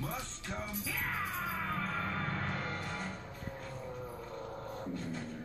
must come. Yeah!